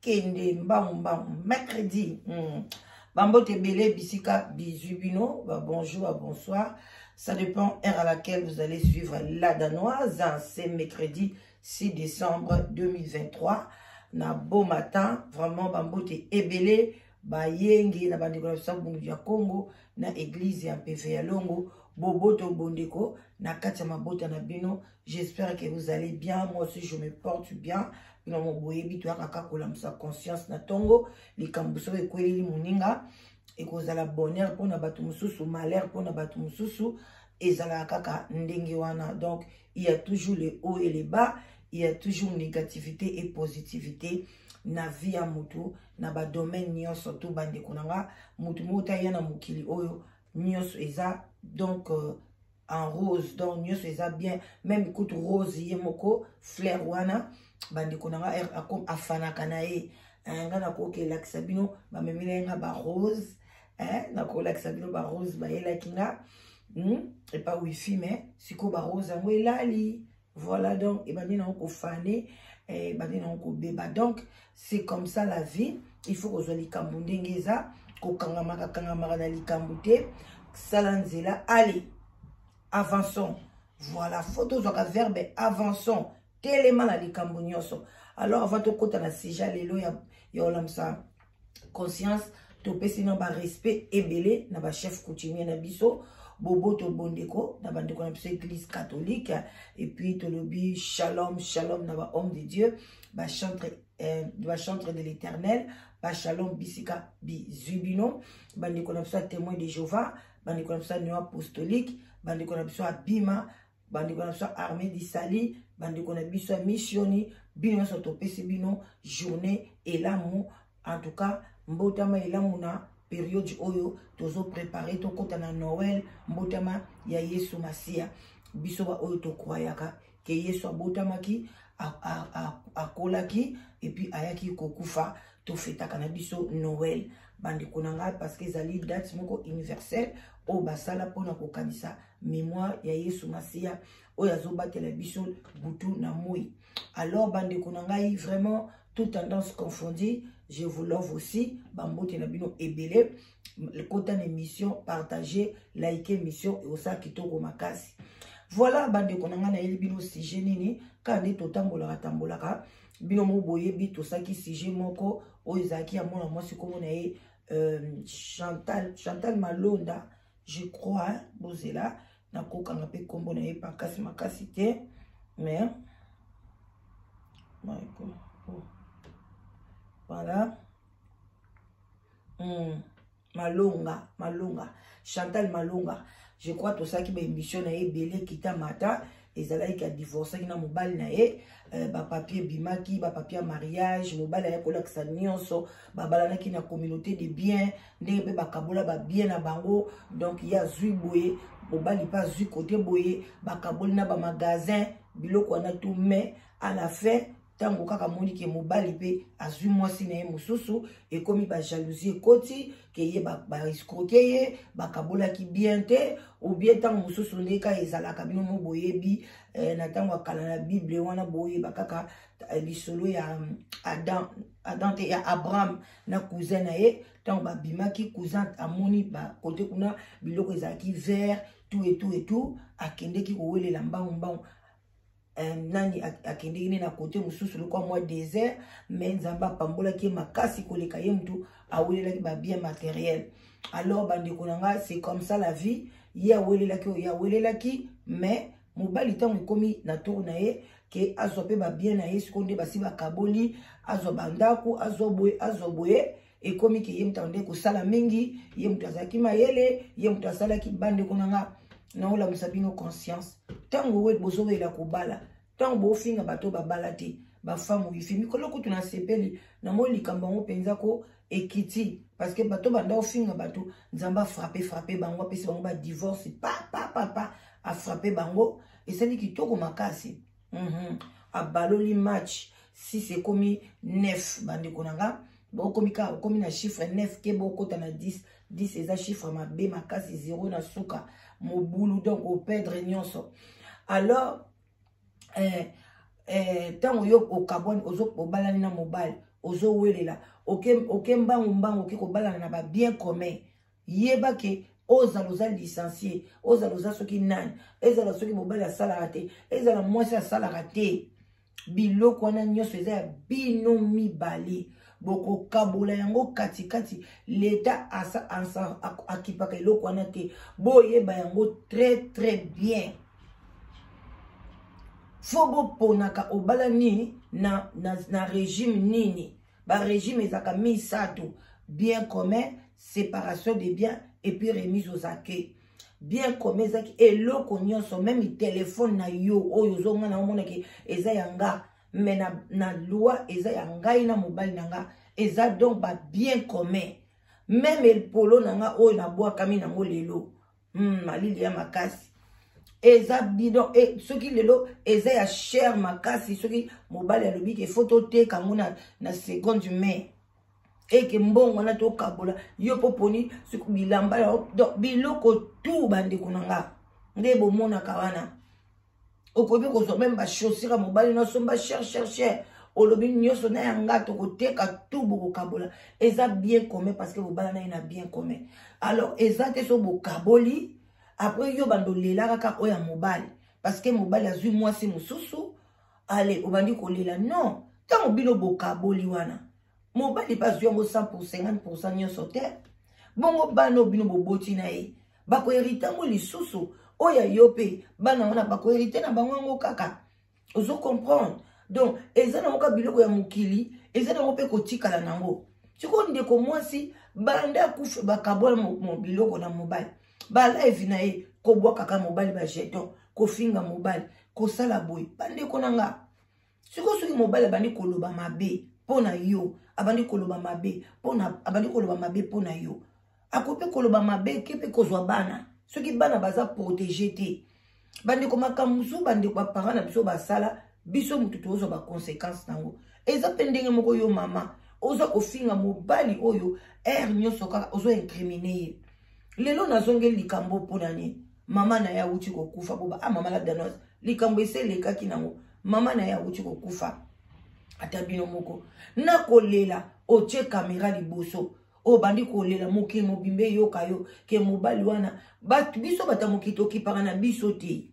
kende mbangu mbangu mercredi mm. bambote ebele bisika bizwi bino babonjour babonsoir ça dépend heure à laquelle vous allez suivre la danoise c'est mercredi 6 décembre 2023 na beau matin vraiment bambote ebele bayengi na bandeko na biso bundu ya congo na eglize ya mpeve ya longo boboto bondeko na kati ya mabota na bino J'espère que vous allez bien. Moi aussi, je me porte bien. Bino mo boyebi to yaka kakola musa conscience na tongo. Likambo so ekweleli muninga. Ekozala bonheur pona batu mususu, malheur pona batu mususu. Ezala kaka ndenge wana. Donc, il y a toujours les hauts et les bas. Il y a toujours négativité et positivité. na vie ya mutu na ba domaine nyonso to bandeko na nga mutu moko ta ya na mokili oyo nyonso eza donc euh, en rose donc nionso eza bien meme kutu rose ye moko fleur wana bandeko na nga er, afanaka na ye eh, nga nakoki elakisa bino bamemela ye nga barose eh, nakolakisa bino barose bayelaki nga hmm? epa wifi me sikoyo barose yango elali Voilà donc, et babine on ko fané, et babine on ko béba. Donc, c'est comme ça la vie. Il faut qu'on soit likambu ndengeza, qu'on kangamaka kangamaka na likambu te, salanzela. Allez, avançons. Voilà, photo zoka verbe, avançons. Téléma na likambu nyoso. Alors, avant de kota na sija lelo ya yolamsa. conscience topesi na barespect ebele na bachef coutumier na biso boboto bondeko na bandeko na biso église catholique epuis tolobi shalom shalom na bahomme de dieu bachantre eh, bachantre de l'éternel bashalom bisika bizwi bino bandeko na biso ya témoin de jéhovah bandeko na biso ya neo apostolique bandeko na biso ya bima bandeko na biso ya armée du salut bandeko na biso ya missioni bino nyonso topesi bino journée elamu en tout cas mbotama elamu na periode oyo tozo prepare tokɔta na noel mbotama ya yesu masiya biso baoyo tokwayaka ke yesu abotamaki akolaki epuis ayaki kokufa tofetaka na biso noel bandeko na ngai parce que ezali date moko universelle oyo basala mpona kokanisa memoire ya yesu masiya oyo azobatela biso butu na moi alors bandeko na ngai vraiment tout tendance confondu je vous love aussi bambote na bino ebele kota na émission partage like émission eosala kitoko makasi voilà bandeko na ngai nayeli bino sujet nini kaka nde totambolaka tambolaka bino moko boyebi tosaki sujet moko oyo ezalaki ya mwana mwasi komona ye euh, chantal chantal malonda je crois hein? bozela nakokanga mpe nkombo na ye makasi makasi te mais oh. voilà mm. malonga malonga chantal malonga je crois tosalaki baémission na ye ebele kita mata ezalaki ke adivorcaki na mobali na ye eh, bapapie ebimaki bapapie ya mariage mobali ayaki kolakisa nyonso babalanaki na communauté de bien ndenge mpe bakabola babien na bango donc ye azwi boye mobali mpe azwi kote boye bakaboli na bamagasin biloko wana tu mai à la fin ntango kaka amoni ke mobali mpe azwi mwasi na ye mosusu ekomi bajalousie ekoti ke ye baescroke ba ye bakabolaki bien te obien ntango mosusu nde kaka ezalaka bino mo boyebi eh, na ntango ya kala na bible wana boyeba kaka eh, lisolo ya mm, adam adam te ya abraham na cousin na ye ntango babimaki cousin amoni bakote kuna biloko ezalaki vert tout etout etout akendeki kowelela mbangu mbangu eh, nani akendeki nde na kote mosusu lokwa mwa désert mais nzambe apambolaki ye makasi koleka ye motu awelelaki babien matériel alors bandeko na ngai c'est comme ça la vie ye awelelaki oyo ye awelelaki mais mobali ntango ekomi na tour na ye ke azwa mpe babien na ye sikoyo nde basi bakaboli azwa bandako azwa boye azwa boye ekomi ke ye moto ande kosala mingi ye moto azalaki mayele ye moto asalaki bandeko na nga naolamusa bino conscience ntango oyo bozowela kobala ntango bofinga bato oyo babala te bafame wifi mikolo kutu nasepeli namoi likambo yango mpenza ko ekiti parce que bato banda ofinga bato nzambe afrape frape bango apesi bango badivorce papapapa afrape bango esali kitoko makasi mm -hmm. abaloli match 6 ekomi 9 bandeko na nga bokomi kaka okomi na chiffre 9 ke bokota na 10 10 eza chiffre mabe makasi 0 na suka mobulu donc operdre nyonso alors eh, eh, ntango yo okabwani obalani na mobali ozowelela oke, oke mbangu mbangu oke kobalana na babien commun yeba ke ozala oza licencie ozala oza soki nani ezala soki mobali asalaka te ezala mwasi asalaka te biloko wana nyonso eza ya bino mibale bokokabola yango katikati leta akipaka eloko wana te boyeba yango très très bien fo boponaka obalani na, na, na regime nini ba regime ezaka misato bien commun séparation de bien et puis remise aux accueils bien comme ezalaki eloko nyonso meme telefone na yo oyo ozonga na omonaki eza ya nga me na, na loi eza ya ngai na mobali na nga eza donc babien commun meme elpolo na nga oyo nabwakami nango lelo hmm, malili ya makasi eza bidon e, soki lelo eza ya cher makasi soki mobali alobi ke fo toteka yango na, na seconde mai eke mbongo wana tokabola yo mpo poni soki bilamba yango donc biloko tu bandeko na nga nde bomonaka wana okoki kozwa meme bachaussure ya mobali nasomba cher cher cher olobi nyonso na yanga tokoteka tu bokokabola eza bien commun parce que bobala na ye na bien commun alors eza te so bokaboli après yo bando olelaka kaka oyo ya mobali parce que mobali azwi mwasi mosusu ale obandi kolela non ntango bino bokaboli wana mobali mpe azwi yango 100 pour 50 pourcent nyonso te bongo bana oyo bino boboti na ye bakoherite yango lisusu oyo ya yo mpe bana wana bakoherite na bango yango kaka ozo comprendre donc eza nango kaka biloko ya mokili eza nango mpe kotikala nango sikoyo ndeko mwasi banda akufe bakabwana biloko na mobali balive na ye kobwakaka mobali bajeton kofinga mobali kosala boye bandeko na nga sikoyo soki mobali abandi koloba mabe mpo na yo abandi koloba mabe pona abandi koloba mabe mpo na yo akoki mpe koloba mabe ke mpe kozwa bana soki bana baza protege te bandeko makambo mosusu bandeko baparent na biso basala biso motu tozwa baconsequence na yango eza mpe ndenge moko yo mama oza kofinga mobali oyo aire nyonso kaka ozo incrimine ye lelo nazongeli likambo mpo na nini mama na ye awuti kokufa boba a ah, mama la danoise likambo ese elekaki nango mama na ye awuti kokufa ata bino moko na kolela otie kamera liboso obandi kolela mokili mobimba eyoka yo ke mobali wana batu biso bata mokili tokipaka na biso te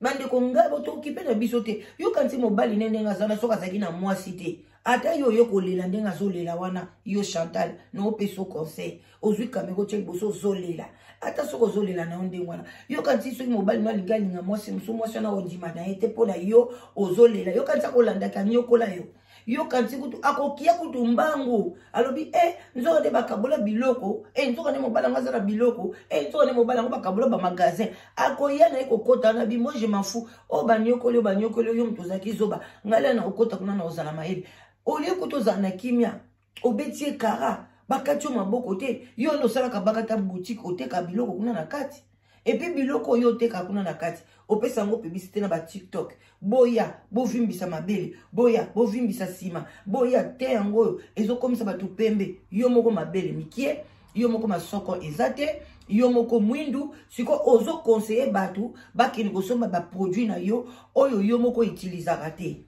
bandeko ngai botokipe na biso te yokanisi mobali ne ndenge azana soki azalaki na mwasi te ata yo oye kolela ndenge azolela wana yo chantal naopesa conseil ozwi kameko tye liboso ozolela ata soki ozolela na yo ndenge wana yokanisi soki mobali no alingi alinga mwasi mosusu mwasi wana ondima na ye te mpo na yo ozolela yokanisi akolandaki anyokola yo yokanisi kutu akokia kutu mbangu alobi e eh, nzoka nde bakabola biloko e eh, nzoka nde mobali yango aza na biloko e eh, nzoka nde mobali yango bakabola bamagasin akoya na ye kokota na bimo je manfou oyo banyokoli oyo banyokoli oyo moto ozalaki zoba ngai lea na kokota kuna na kozala mayele olie kuta ozala na kimia obeti ye kara bakati yo maboko te yo nde osalaka bakata butike oteka biloko kuna na kati epuis biloko oyo oteka kuna na kati opesa yango publicité na batiktok boya bovimbisa mabele boya bovimbisa nsima boya te yango oyo ezokomisa bato pembe yo moko mabele mikie yo moko masoko eza te yo moko mwindu sikoyo ozo conseille bato bakende kosomba baproduit na yo oyo yo moko utilisaka te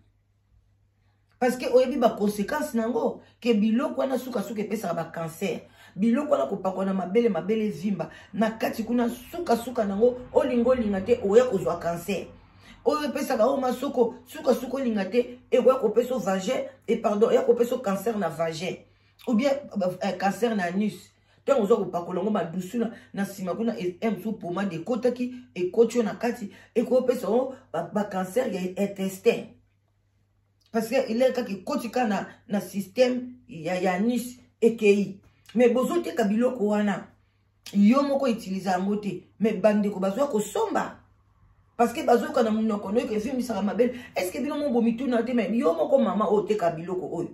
parce que oyebi baconséquence na yango ke biloko wana sukasuka epesaka bacancer biloko wana kopakwa na mabele mabele ezimba na kati kuna sukasuka na yango olinga olinga te oya kozwa cancer oyo epesaka oyo masoko sukasuka olinga te ekoya kopesa vagin e pardon eya kopesa cancer na vagin ou bien eh, cancer na anus ntango oza kopakola yango madusu na nsima kuna e, e, mosusu pomade ekotaki ekoti yo na kati ekopesa yango bacancer ya intestin parce que elere kaka ekoti kaka na, na système ya, ya nis ekei me bozoteka biloko wana yo moko utiliza yango te me bandeko bazoya kosomba parce que bazoyoka na monoko noyoka efimisaka mabele est ce que bino moko bomituna te me yo moko mama oyo oteka biloko oyo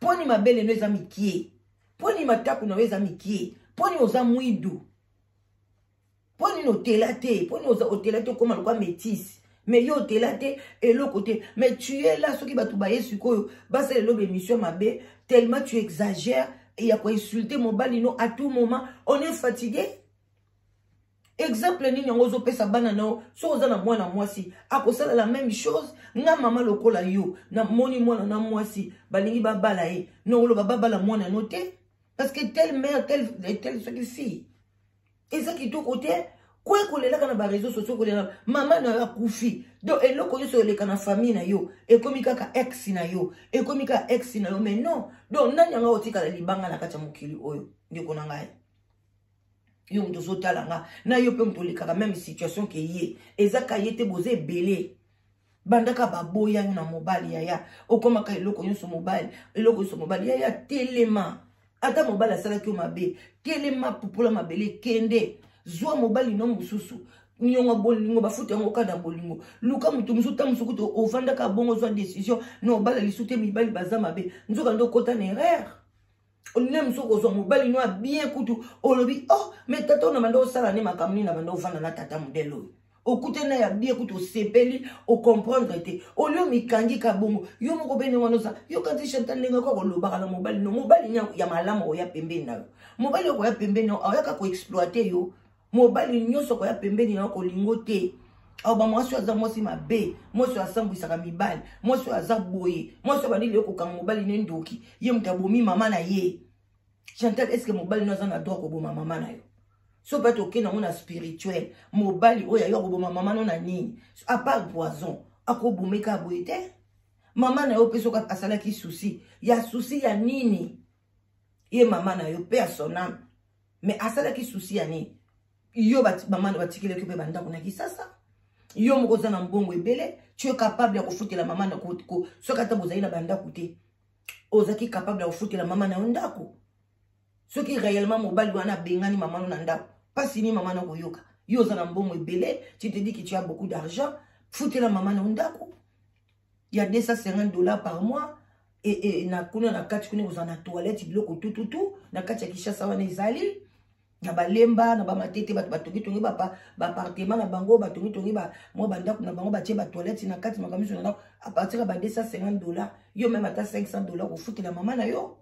poni mabele no eza mikie poni mataku na yo eza mikie poni oza mwidu poni notela te poni otela te okoma lokwa metise mais yo otela te eloko te mais tu es là soki bato baye sikoyo basala eloba émission mabe tellement tu exagère ya koinsulte mobali no à tout moment on est fatigué exemple nini yango ozopesa bana na yo soki oza na mwana mwasi akosala la même chose nga mama lokola yo namoni mwana na mwasi balingi babala ye nokoloba babala mwana no te parce que telle mère telle, telle soki fille eza kitoko te kwe kolelaka na bareseau sociaux kolela mama na yo akufi donc eloko nyonso eleka na famille na yo ekomi kaka ex na yo ekomi kaka ex na yo mais non donc nani yango otikala libanga na kati ya mokili oyo ndeko na ngai yo moto ozotala nga na yo mpe moto olekaka meme situation ke ye eza ka ye te boza ebele bandaka baboya yo na mobali yaya okomaka eloko nyonso mobali eloko nyonso mobali yaya telema ata mobali asalaki yo mabe telema pupola mabele kende zwa mobali no mosusu nyongo bolingo bafuta yango kaka na bolingo luka moto mosusu ntango mosusu kutu ovandaka bongo ozwa décision na obala lisu te mibali baza mabe nzoka nde okota na erreur olina mosu okozwa mobali no ya bien kutu olobi o oh, me tata oyo na banda osala nde makambo nini na banda ofanda na tata modele oyo okute na ya bien kutu osepeli ocomprendre te oli omikangi ka bongo yo moko mpe ndenge wana oza yo kanti chantal ndenge ako kolobaka na mobali no mobali ya malamu okoya pembeni na yo mobali okoya pembeni na yo aoyaka koexploite yo mobali nyonso akoya pembeni na yo kolingo te awa bamwasi oyo aza mwasi mabe mwasi oyo asambwisaka mibali mwasi oyo aza boye mwasi oyo bandeli yo kokanga mobali ne ndoki ye moto abomi mama na ye chantal estce mobali no aza na droit koboma mama na yo so pete okende yango na spirituel mobali oyo ayo akoboma mama no na nini apart poison akobomeka boye te mama na yo mpe soki asalaki susi ya susi ya nini ye mama na yo pe ya son ame mais asalaki susi ya nini yo mama na batikelaki mpe bandako na kisasa yo moko oza na mbongo ebele tu es capable ya kofutela mama na soki ata bozali na bandako te ozalaki capable ya kofutela mama na yo ndako soki réellement mobali wana abengani mama no na ndako mpasi nini mama na koyoka yo oza na mbongo ebele tu te dis que tu as beaucoup d'argent futela mama na yo ndako ya 250 dollars par mois e, e, na kuna na kati kuna ekozala na toilette biloko tututu na kati ya kinshasa wana ezali na balemba na bamatete bato batongitongi bapartema na bango batongitongi mwa bandako na bango batie batoilette na kati makambo miso na ndako apartir ya ba 250 dollar yo meme ata 500 dollar kofutela mama na yo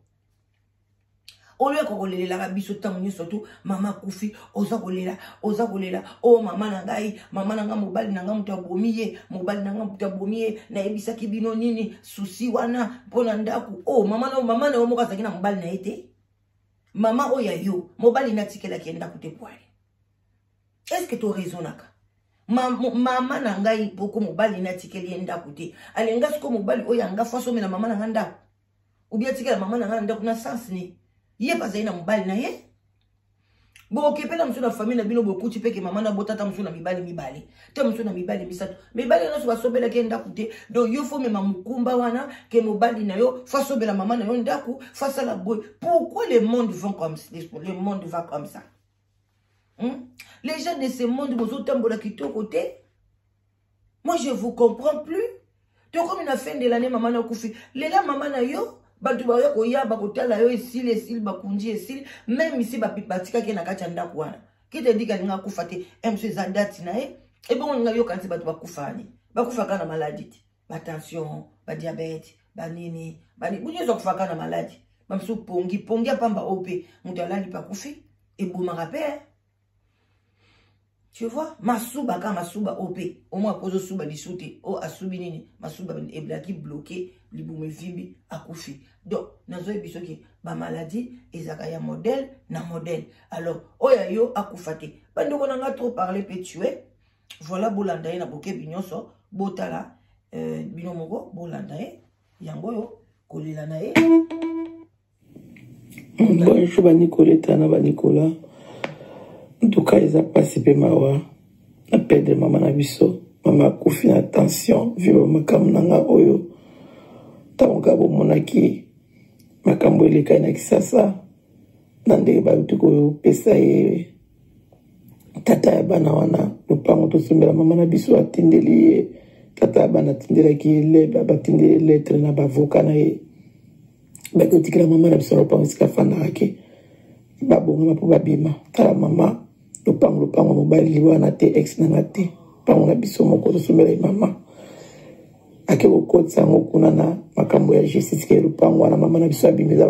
oyo ekoki kolelelaka biso ntango nyonso tu mama akufi oza kolela oza kolela o oh, mama na ngai mama na ngai mobali na ngai moto abomi ye mobali na ngai moto abomi ye nayebisaki bino nini susi wana mpo na ndako o oh, mama na mama na yo moko azalaki na mobali na ye te mama oyo ya yo mobali natikelaki ye ndako te bwale estce toraisonaka mama na ngai boko mobali natikeli ye ndako te alinga siko mobali oyo anga fasomela mama na ngai ndako obi atikela mama na ngai na ndako na sens ni ye mpe azali na mobali na ye bokokepela mosusu na famille na bino bokuti mpe ke mama na botata mosusu na mibali mibale to mosusu na mibali misato mibali nyonso basombelaki ye ndako te donc yo fomema mokumba wana ke mobali na yo fo asombela mama na yo ndako fo asala boye pourquoi le monde vont comme le monde va comme ça hmm? les gens de ce monde bozotambola kitoko te moi je vous comprends plus tokomi na fin de l'année mama na kufi lela mama na yo bato baoya koya bakotala yo esili esili bakundi esili meme isi batikaki na kati ya ndako wana kitendika alinga akufa te mso eza dati na ye ebongo linga yoka nti bato bakufani bakufaka na maladi te batension badiabete banini banyonso akufaka na maladi bamisusu pongi pongi ya pamba oyo mpe moto alali mpe akufi ebomaka mpe tu vois masuba ka masuba oyo mpe omoi mpo ozosuba lisu te oyo asubi nini masuba ebelaki bloke libumu evimbi akufi donc nazoyi biso ke bamaladi ezalaka ya modele na modele alors oyo ya yo akufa te bandeko na ngai trop parle mpe tue voilà bolanda ye na bokebi nyonso botala euh, bino moko bolanda ye yango oyo kolela na ye bonjour banikoleta na banikola ntuka eza mpasi mpe mawa na pede mama na biso mama akufi na tension viva makambo na nga oyo ntango kaka bomonaki makambo elekai na kisasa na ndenge bauti kopesa ye tata ya bana wana lopango tosombela mama na biso atindeli ye tata ya bana atindelaki ye batindeli ye letre na bavoka na ye batotikela mama na biso lopango esika afandaka ke babongama mpo babima tala mama lopango lopango mobali liwa na te ex nanga te mpango na biso moko tosombela ye mama ake kokotisa yango kuna na makambo ya justice ke lopango wana mama na biso abimi eza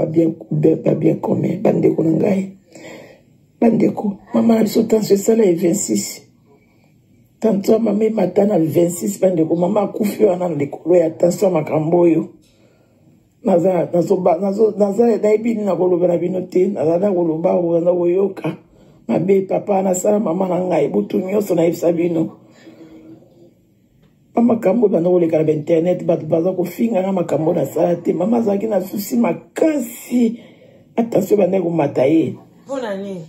babien commun bandeko na ngai bandeko mama na biso tension esala ye 26 tension mama emata na 26 bandeko mama akufi wana na likolo ya tension makambo oyo nayebi nini nakolobela bino te naza na koloba okozala koyoka mabe papa nasala mama na ngai butu nyonso nayebisa bino bamakambo ebanda koleka na bainternet bato baza kofinga nga makambo nasala te mama azalaki na susi makasi attention ebandaki komata ye mpona nini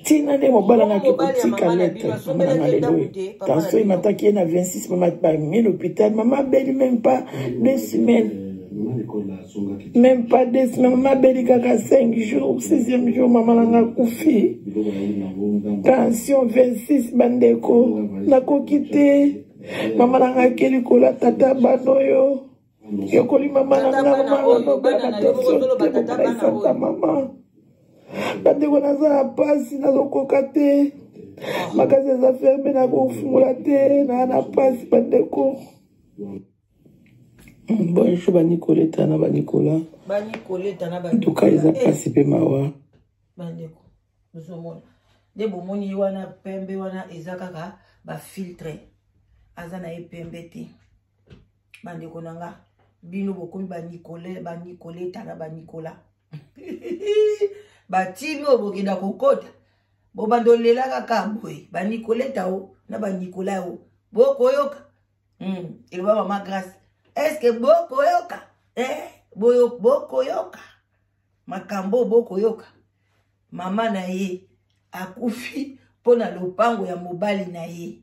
ntina nde mobali anaki kotika lete mama na maleloi tension emataki ye na 26 mama bamie l'hôpital mama abeli même pas deux semaines même pas deux semaines mama abeli kaka 5 jours sixième jour mama nanga akufi tension 26 bandeko nakoki te mama nanga akeli kola tata bano yo yokoli mama na nga na maondo bana na yo bozoloba tata bana oyo mama bandeko naza na mpasi nazokoka te makasi eza ferme na kofungola te naa na mpasi bandeko bonjour banikoleta na banikola ntuka eza mpasi mpe mawa bandeko ozomona nde bomoni ye wana pembe wana eza kaka bafiltre aza na ye pembe te bandeko na nga bino bokomi banikole banikoleta na banikola batimi oyo bokenda kokota bobanda olela kaka boye banikoleta o na banikola o bokoyoka mm, eloba mama grace eske bokoyoka eh, bokoyoka makambo oyo bokoyoka mama na ye akufi mpo na lopango ya mobali na ye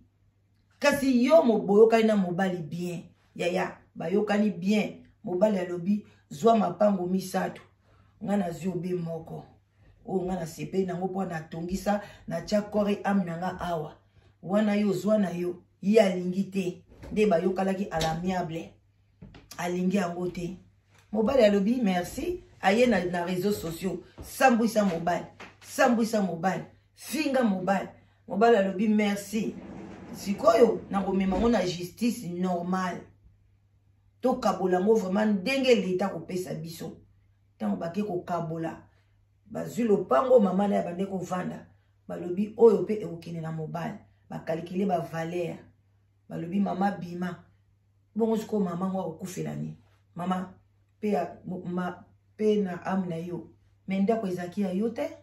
kasi yo boyokani na mobali bien yaya bayokani bien mobali alobi zwa mapango misato ngai nazwi obe moko oyo ngai nasepeli nango mpo natongisa natya kore ame na ngai awa wana yo ozwa na yo ye alingi te nde bayokanaki alamiable alingi yango te mobali alobi merci aye na, na réseau sociaux sambwisa mobali sambwisa mobali finga mobali mobali alobi merci sikoyo nakomema yango na justice normale tokabola yango vraiment ndenge leta kopesa biso ntango bake kokabola bazwi lopango mama na ya bande kovanda balobi oyo mpe ekokende na mobali bakalikile bavalere balobi mama bima bongo sikoyo mama yango akokufela nini mama mpe ma, na ame na yo me ndako ezalaki ya yo te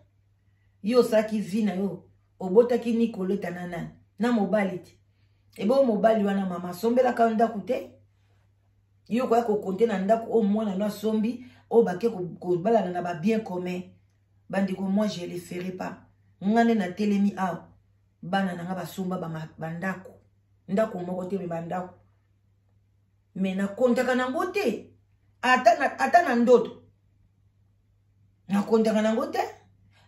yo osalaki vi na yo obotaki nikoleta na nani na mobali te eboo mobali wana mama asombelaka yo ndako te yo okoya kokonte na ndako oyo mwana no asombi oyo bake kobalana na babien commun bandeko moi je le ferai pas nga nde natelemi awa bana na nga basomba bandako ba ndako moko te me bandako me nakontaka nango te ata na, ata na ndoto nakontaka nango te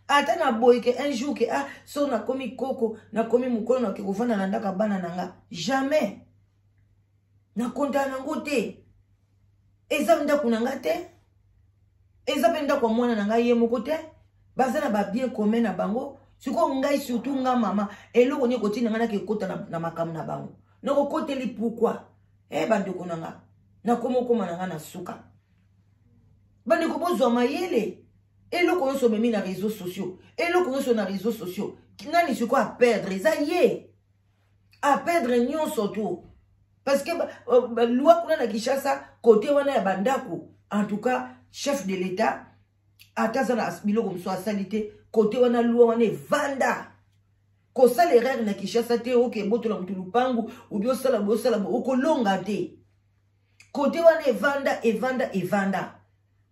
ata na boye ke un jour ke ah so nakomi koko nakomi mokolo nake kofanda na ndako ya bana na nga jamais nakontaka nango te eza ndako na nga te eza mpe ndako ya mwana na ngai ye moko te baza na babien commun na bango sikoyo ngai surtout nga mama eloko nini ekotinda ngai nake ekota na, na makambo na bango nakokoteli pourkui e eh, bandeko na nga nakoma okoma na ngai na suka bandeko bozwa mayele eloko nyonso omemi na réseau sociaux eloko nyonso na réseau sociaux nani sikoyo aperdre eza ye apedre nyonso tu parce que euh, loi kuna na kinshasa kote wana ya bandako en tout cas chef de l'état ata aza na biloko mosusu asali te kote wana lwa wana evanda kosala erreur na kinshasa te oke ebotola motu lupangu obi osala boye osala boye okolonga te kote wana evanda evanda evanda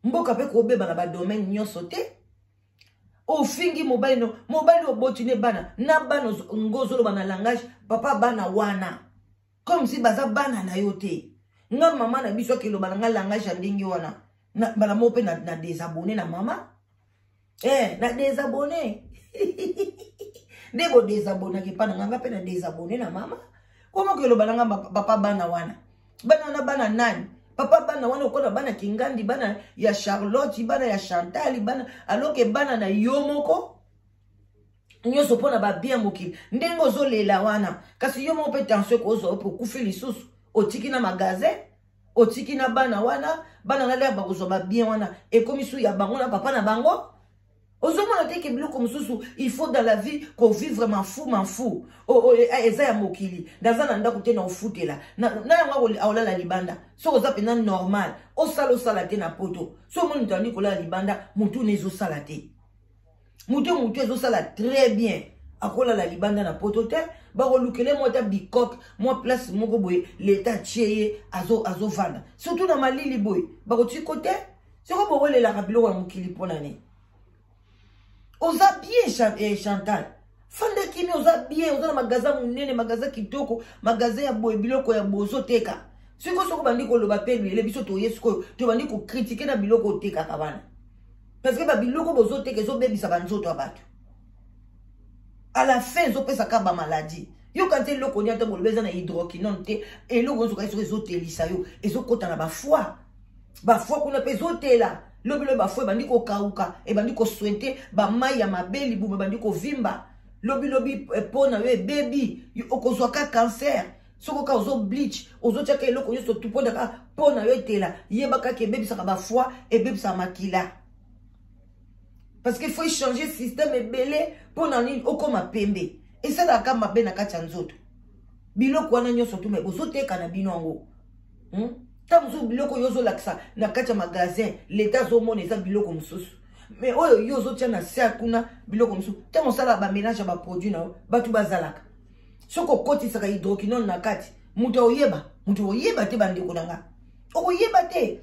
mboka mpe kobeba na badomaine nyonso te ofingi mobali no mobali oboti ne bana na bana ngo ozoloba na langage papa bana wana comme si baza bana na yo te nga mama na biso akeloba na nga langage ya ndenge wana bana moko mpe na, na desabone na mama eh na désabonné nde bo désabonné ke pana nganga pe na désabonné na mama comment que loba nanga papa bana wana bana wana bana nani papa bana wana okona bana kingandi bana ya charlotte bana ya chantali bana alors que bana na yo moko nyonso mpo na babien mokili ndenge ozolela wana kasi yo moko mpe tension ekozwa yo mpe okufi lisusu otiki na magasin otiki na bana wana bana na lere bakozwa babien wana ekomi su ya bango na papa na bango ozomona te ke biloko mosusu il faut dans la vie kovivre mafu mafu eh, eza ya mokili naza na ndako te na ofutela na yango aolala libanda soki oza mpenza normal osala osala te na poto so omoni moto alandi kolala libanda motuna ezosala te moto moto ezosala très bien akolala libanda na poto te bakolukele mwa ata bicok mwa place moko boye leta atie ye azovanda azo surtout na malili boye bakotiko te soko bokolelaka biloko ya mokili mpo na nini oza bien eh, chantal fanda kimia oza bien oza na magasin monene magasin kitoko magasin ya boye biloko ya boye ozoteka sikoyo soki obandi koloba mpe ebele biso toye sikoyo tobandi kokritike na biloko otekaka wana parceke babiloko bozoteka ezobebisa banzoto ya bato à la fin ezopesa kaka bamaladi yoka nte eloko olia ntango olobi eza na hydroquinone te eloko ozokaki soki ezotelisa yo ezokota na bafoi bafwa kuna mpe ezotela lobilobi bafwa ebandi kokauka ebandi koswete bamai ya mabe libumu ebandi kovimba lobilobi mpo eh, na yo ebebi okozwa ka cancer soki oka ozo bleach ozotyaka eloko nyonso tu mpo ndaka mpo na yo etela yeba kaka ebebisaka bafwa ebebisaka makila parce que faut changer système ebele mpo na nini okoma pembe esalaka mabe na kati ya nzoto biloko wana nyonso tuma bozoteka na bino yango hmm? ntango mosusu biloko yo ozolakisa na kati ya magasin leta azomona eza biloko mosusu me oyo yo ozotya na ser kuna biloko mosusu ntango osalaka bamélange ya baproduit na yo bato bazalaka soki okotisaka hydroquinone na kati moto akoyeba moto akoyeba te bandeko na nga okoyeba te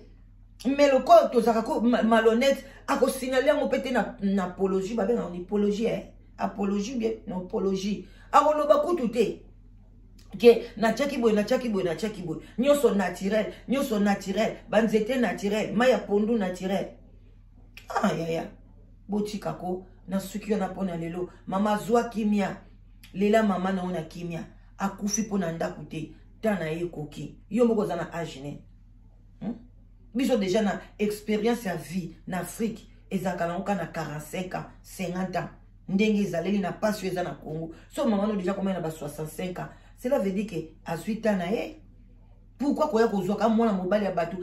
me lokola tozalaka ko malhonnête akosinale yango mpe te na, na apologie babengaka nipologie eh? apologie bie na apologie akoloba kutu te ke natiaki boye natiaki boye natiaki boye nyonso naturel nyonso naturel banzete naturel mai ya pondu naturel ah yaya botika ko nasuki wana mpo na lelo mama azwa kimia lela mama na yo na kimia akufi mpo na ndako te temps na ye ekoki yo moko oza na age nini hmm? biso deja na experience ya vie na afrique ezalaka nango kaka na 45 ans 50 ans ndenge ezaleli na mpasi oyo eza na congo so mama no deja komai na ba 65 ans cela veut dire ke azwi ta na ye pourkui koya kozwaka mwana mobali ya bato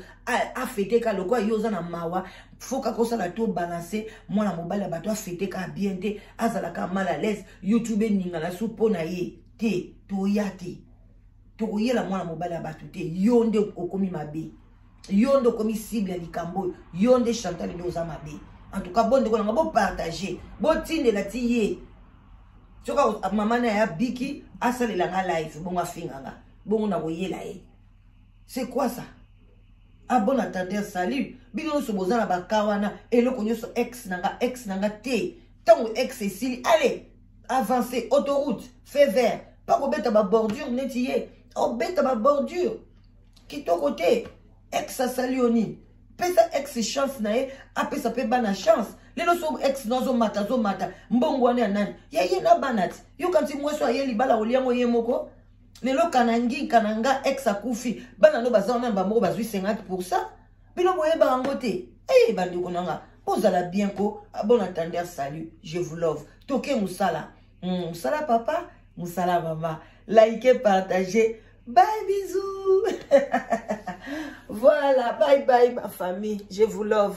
afete ka lokola yo oza na mawa fo kaka osala to balanse mwana mobali ya bato afete ka bien te azalaka mal à l'aise youtube eningana su mpo na ye te toya te tokoyela mwana mobali ya bato te yo nde okomi mabe yo nde okomi cible ya likambo oyo yo nde chantal nde oza mabe en tout cas bondeko nanga bopartage botindela ti ye soki ah, mama na ye abiki asalela nga live bongo afinga nga bongo nakoyela ye c'est quoi ça ah bon attendeur salut bino nyonso boza na baka wana eloko nyonso ex na nga ex na nga te ntango ex esili ale avance autoroute fait vert mpa kobeta babordure neti ye obeta babordure kitoko te ex asali yo nini pesa ex chance na ye apesa mpe bana chance lelo so ex no azomata azomata mbongo wana ya nani ya ye na bana ti yoka nti mwasi oyo aye libala kolia yango ye moko lelo kanangi kananga ex akufi bana no baza wana mbamoko bazwi 50 pourcent bino boyebaka yango te eye eh, bandeko na nga bozala bien ko ah, bon entendeur salut je vous love toke mosala hmm, mosala papa mosala mama like partage bye bisous voilà bye bye ma famille je vous love